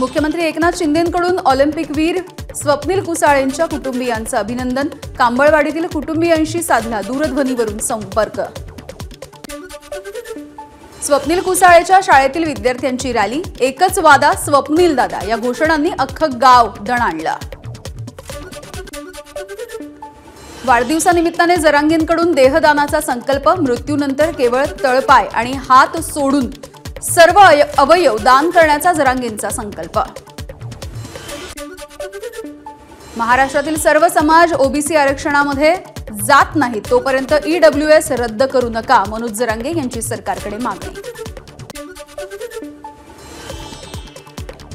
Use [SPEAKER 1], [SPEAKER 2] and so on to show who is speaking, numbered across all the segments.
[SPEAKER 1] मुख्यमंत्री एकनाथ शिंदेकडून ऑलिम्पिकवीर स्वप्नील कुसाळेंच्या कुटुंबियांचं अभिनंदन. कांबळवाडीतील कुटुंबियांशी साधला दूरध्वनीवरून संपर्क. स्वप्नील कुसाळेच्या शाळेतील विद्यार्थ्यांची रॅली एकच वादा स्वप्नील दादा या घोषणांनी अख्खं गाव दण आणलं. वाढदिवसानिमित्ताने जरांगींकडून देहदानाचा संकल्प मृत्यूनंतर केवळ तळपाय आणि हात सोडून सर्व अवयव दान करण्याचा जरांगींचा संकल्प. महाराष्ट्रातील सर्व समाज ओबीसी आरक्षणामध्ये जात नाही तोपर्यंत ईडब्ल्यू एस रद्द करू नका मनोज जरांगे यांची सरकारकडे मागणी.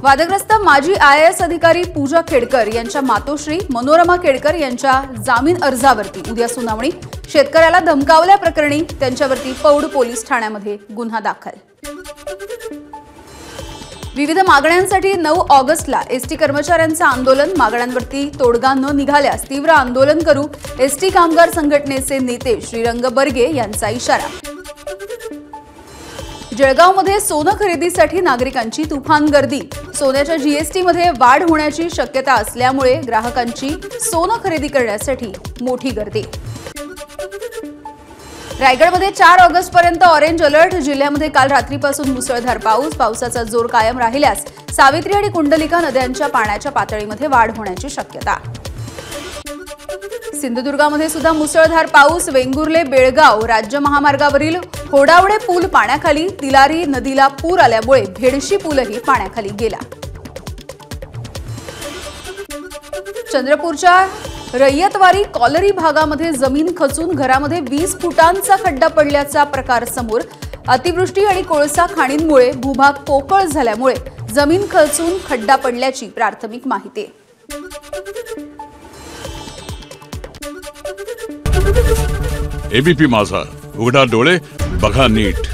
[SPEAKER 1] वादग्रस्त माजी आय एस अधिकारी पूजा खेडकर यांच्या मातोश्री मनोरमा केडकर यांच्या जामीन अर्जावरती उद्या सुनावणी. शेतकऱ्याला धमकावल्याप्रकरणी त्यांच्यावरती पौड पोलीस ठाण्यामध्ये गुन्हा दाखल. विविध मागण्यांसाठी नऊ ऑगस्टला एसटी कर्मचाऱ्यांचं आंदोलन. मागण्यांवरती तोडगा न निघाल्यास तीव्र आंदोलन करू एसटी कामगार संघटनेचे नेते श्रीरंग बर्गे यांचा इशारा. जळगावमध्ये सोनं खरेदीसाठी नागरिकांची तुफान गर्दी. सोन्याच्या जीएसटीमध्ये वाढ होण्याची शक्यता असल्यामुळे ग्राहकांची सोनं खरेदी करण्यासाठी मोठी गर्दी. रायगडमध्ये चार ऑगस्ट पर्यंत ऑरेंज अलर्ट. जिल्ह्यामध्ये काल रात्रीपासून मुसळधार पाऊस. पावसाचा जोर कायम राहिल्यास सावित्री आणि कुंडलिका नद्यांच्या पाण्याच्या पातळीमध्ये वाढ होण्याची शक्यता. सिंधुदुर्गामध्ये सुद्धा मुसळधार पाऊस. वेंगुर्ले बेळगाव राज्य महामार्गावरील होडावडे पूल पाण्याखाली तिलारी नदीला पूर आल्यामुळे भेडशी पूलही पाण्याखाली गेला. चंद्रपूरच्या रय्यतवारी कॉलरी भागामध्ये जमीन खचून घरामध्ये वीस फुटांचा खड्डा पडल्याचा प्रकार समोर. अतिवृष्टी आणि कोळसा खाणींमुळे भूभाग पोकळ झाल्यामुळे जमीन खचून खड्डा पडल्याची प्राथमिक माहिती.
[SPEAKER 2] एबीपी माझा. उघडा डोळे बघा नीट.